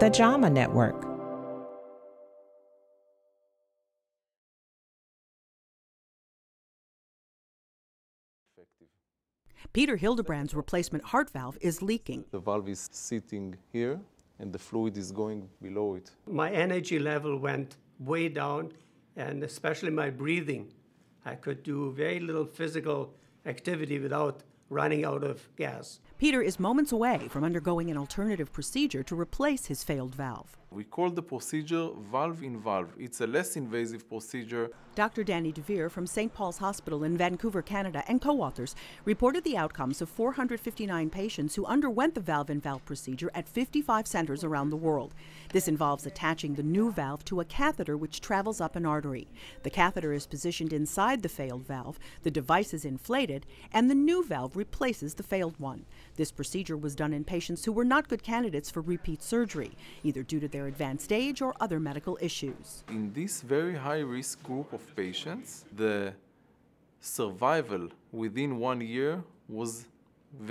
the JAMA Network. Peter Hildebrand's replacement heart valve is leaking. The valve is sitting here and the fluid is going below it. My energy level went way down, and especially my breathing. I could do very little physical activity without running out of gas. Peter is moments away from undergoing an alternative procedure to replace his failed valve. We call the procedure valve in valve. It's a less invasive procedure. Dr. Danny Dvir from St. Paul's Hospital in Vancouver, Canada, and co authors reported the outcomes of 459 patients who underwent the valve in valve procedure at 55 centers around the world. This involves attaching the new valve to a catheter which travels up an artery. The catheter is positioned inside the failed valve, the device is inflated, and the new valve replaces the failed one. This procedure was done in patients who were not good candidates for repeat surgery, either due to their advanced age or other medical issues. In this very high risk group of patients, the survival within one year was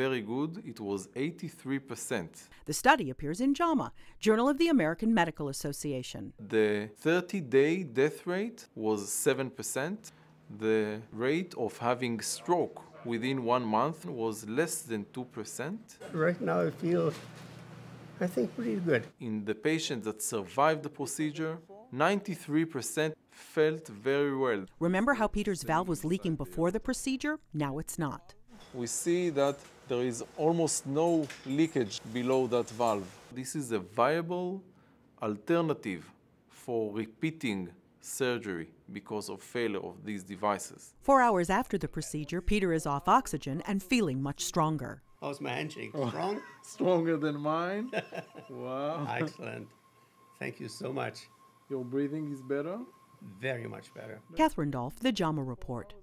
very good. It was 83%. The study appears in JAMA, Journal of the American Medical Association. The 30 day death rate was 7%. The rate of having stroke within one month was less than 2%. Right now, I feel, I think, pretty good. In the patients that survived the procedure, 93% felt very well. Remember how Peter's valve was leaking before the procedure? Now it's not. We see that there is almost no leakage below that valve. This is a viable alternative for repeating surgery because of failure of these devices. Four hours after the procedure, Peter is off oxygen and feeling much stronger. Oh, How's my handshake? Oh, strong? Stronger than mine? wow. Excellent. Thank you so much. Your breathing is better? Very much better. Catherine Dolf, The JAMA Report.